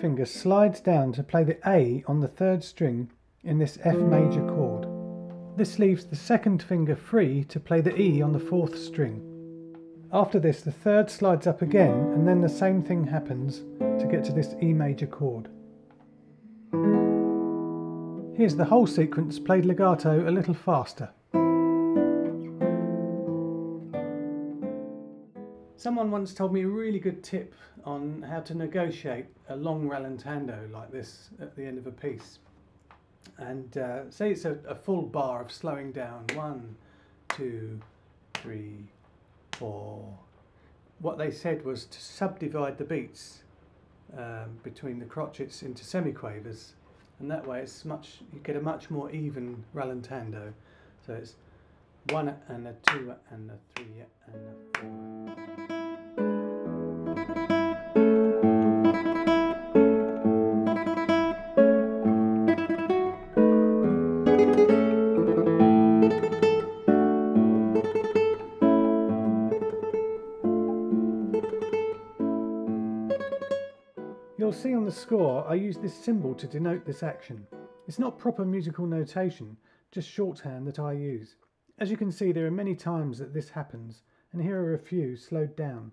finger slides down to play the A on the third string in this F major chord. This leaves the second finger free to play the E on the fourth string. After this the third slides up again and then the same thing happens to get to this E major chord. Here's the whole sequence played legato a little faster. Someone once told me a really good tip on how to negotiate a long rallentando like this at the end of a piece. And uh, say it's a, a, full bar of slowing down. One, two, three, four. What they said was to subdivide the beats um, between the crotchets into semiquavers, and that way it's much you get a much more even rallentando. So it's one and a two and a three and a four. You'll see on the score I use this symbol to denote this action. It's not proper musical notation, just shorthand that I use. As you can see there are many times that this happens, and here are a few slowed down.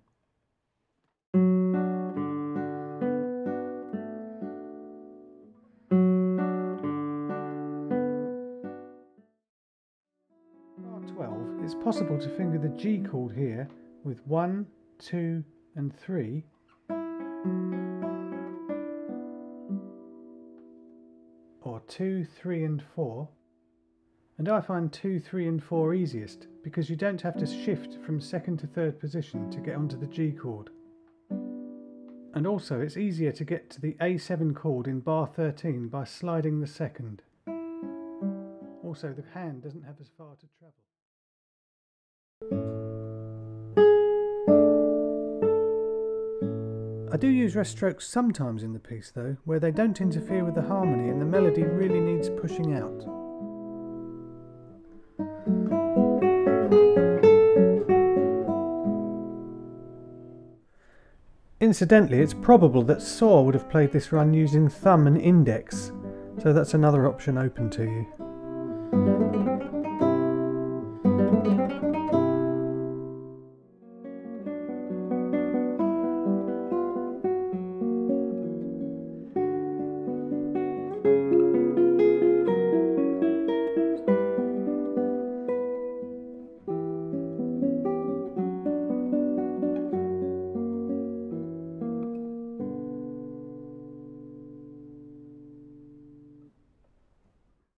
Bar 12, it's possible to finger the G chord here with 1, 2 and 3 or 2, 3 and 4 and I find 2, 3 and 4 easiest because you don't have to shift from second to third position to get onto the G chord. And also it's easier to get to the A7 chord in bar 13 by sliding the second. Also the hand doesn't have as far to travel. I do use rest strokes sometimes in the piece though, where they don't interfere with the harmony and the melody really needs pushing out. Incidentally, it's probable that Sor would have played this run using thumb and index, so that's another option open to you.